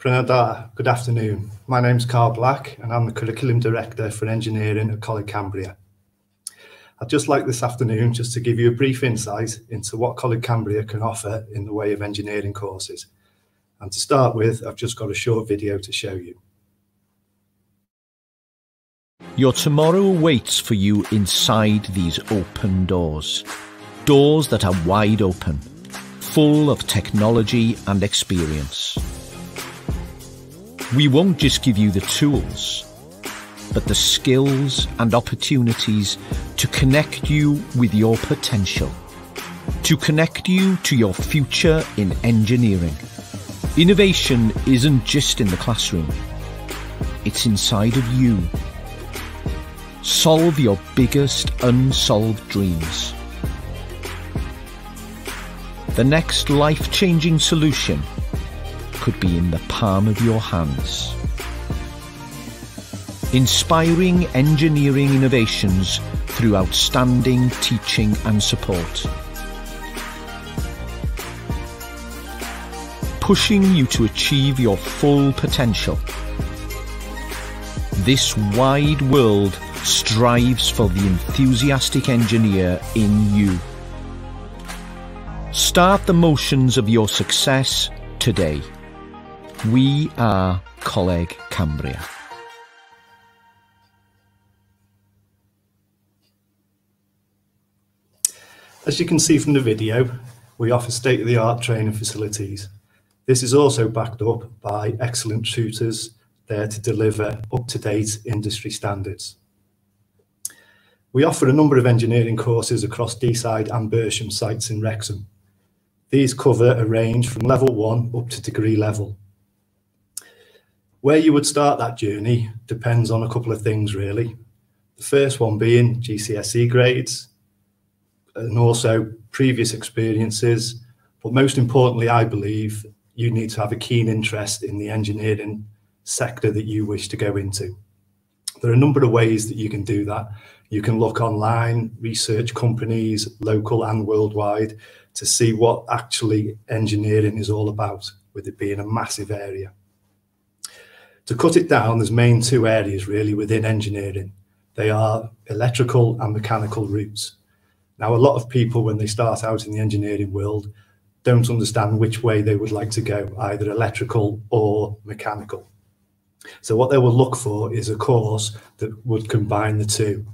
Prynhawn da, good afternoon. My name's Carl Black and I'm the Curriculum Director for Engineering at Coleg Cambria. I'd just like this afternoon just to give you a brief insight into what Coleg Cambria can offer in the way of engineering courses. And to start with, I've just got a short video to show you. Your tomorrow waits for you inside these open doors. Doors that are wide open, full of technology and experience. We won't just give you the tools, but the skills and opportunities to connect you with your potential, to connect you to your future in engineering. Innovation isn't just in the classroom, it's inside of you. Solve your biggest unsolved dreams. The next life changing solution could be in the palm of your hands. Inspiring engineering innovations through outstanding teaching and support. Pushing you to achieve your full potential. This wide world strives for the enthusiastic engineer in you. Start the motions of your success today. We are Coleg Cambria. As you can see from the video, we offer state-of-the-art training facilities. This is also backed up by excellent tutors there to deliver up-to-date industry standards. We offer a number of engineering courses across Deeside and Bersham sites in Wrexham. These cover a range from level one up to degree level. Where you would start that journey depends on a couple of things really. The first one being GCSE grades and also previous experiences. But most importantly, I believe you need to have a keen interest in the engineering sector that you wish to go into. There are a number of ways that you can do that. You can look online, research companies, local and worldwide, to see what actually engineering is all about, with it being a massive area. To cut it down, there's main two areas really within engineering. They are electrical and mechanical routes. Now, a lot of people, when they start out in the engineering world, don't understand which way they would like to go, either electrical or mechanical. So what they will look for is a course that would combine the two.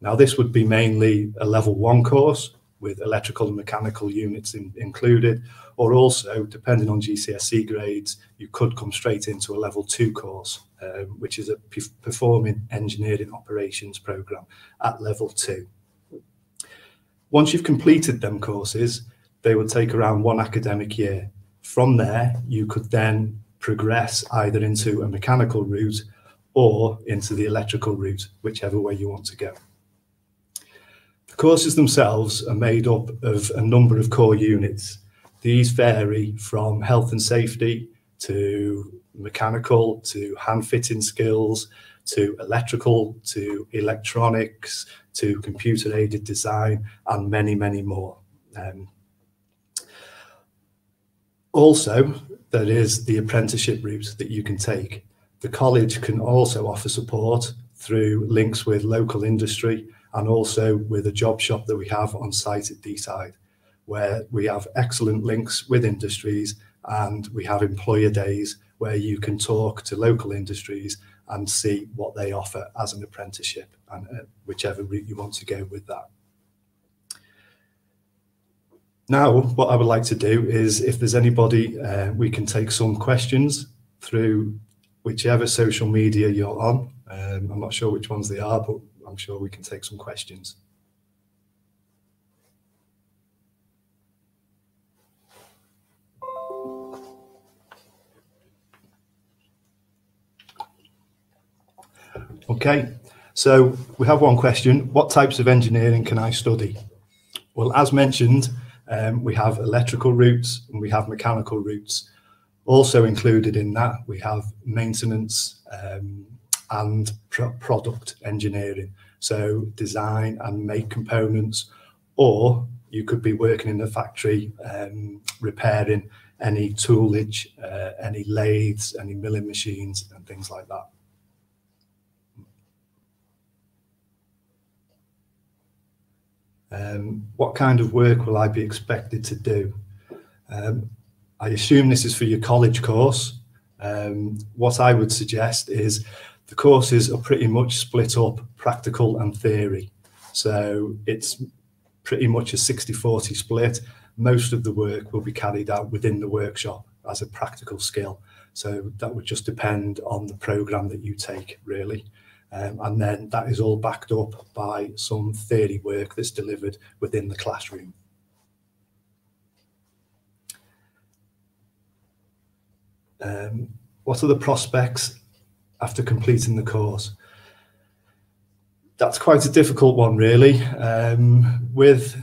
Now, this would be mainly a level one course with electrical and mechanical units in, included, or also, depending on GCSE grades, you could come straight into a level two course, um, which is a performing engineering operations program at level two. Once you've completed them courses, they would take around one academic year. From there, you could then progress either into a mechanical route or into the electrical route, whichever way you want to go. The courses themselves are made up of a number of core units. These vary from health and safety to mechanical to hand fitting skills to electrical to electronics to computer aided design and many, many more. Um, also, there is the apprenticeship route that you can take. The college can also offer support through links with local industry and also with a job shop that we have on site at Deeside, where we have excellent links with industries and we have employer days where you can talk to local industries and see what they offer as an apprenticeship and uh, whichever route you want to go with that. Now, what I would like to do is if there's anybody, uh, we can take some questions through whichever social media you're on. Um, I'm not sure which ones they are, but I'm sure we can take some questions. Okay, so we have one question. What types of engineering can I study? Well, as mentioned, um, we have electrical routes and we have mechanical routes. Also included in that, we have maintenance um, and pro product engineering. So design and make components, or you could be working in a factory um, repairing any toolage, uh, any lathes, any milling machines and things like that. Um, what kind of work will I be expected to do? Um, I assume this is for your college course. Um, what I would suggest is the courses are pretty much split up practical and theory. So it's pretty much a 60-40 split. Most of the work will be carried out within the workshop as a practical skill. So that would just depend on the program that you take, really. Um, and then that is all backed up by some theory work that's delivered within the classroom. Um, what are the prospects after completing the course? That's quite a difficult one, really. Um, with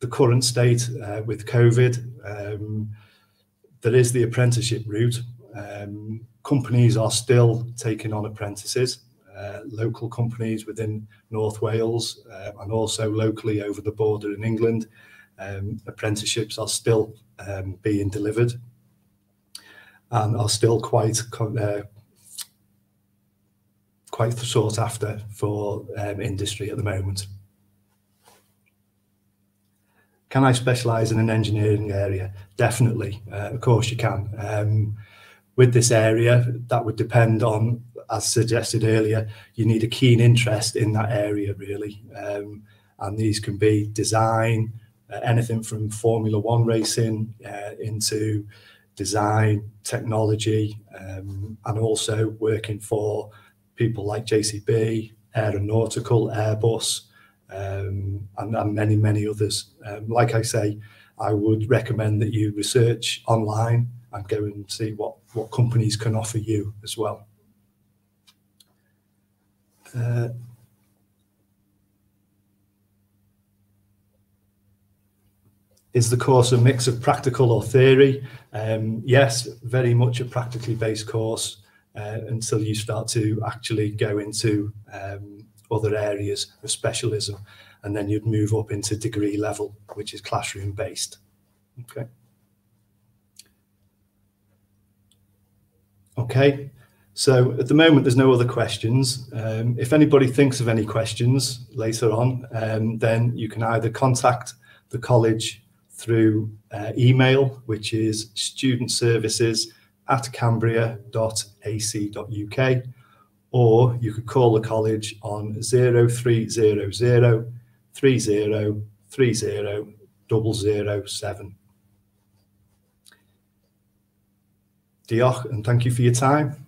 the current state, uh, with COVID, um, there is the apprenticeship route. Um, companies are still taking on apprentices, uh, local companies within North Wales uh, and also locally over the border in England. Um, apprenticeships are still um, being delivered and are still quite uh, quite sought after for um, industry at the moment. Can I specialise in an engineering area? Definitely, uh, of course you can. Um, with this area, that would depend on, as suggested earlier, you need a keen interest in that area really. Um, and these can be design, uh, anything from Formula One racing uh, into design, technology, um, and also working for people like JCB, Aeronautical, Airbus, um, and, and, many, many others. Um, like I say, I would recommend that you research online and go and see what, what companies can offer you as well. Uh, Is the course a mix of practical or theory? Um, yes, very much a practically based course uh, until you start to actually go into um, other areas of specialism. And then you'd move up into degree level, which is classroom based. Okay. Okay, so at the moment, there's no other questions. Um, if anybody thinks of any questions later on, um, then you can either contact the college through uh, email, which is student services at cambria.ac.uk, or you could call the college on 0300 30 30 007. Diolch and thank you for your time.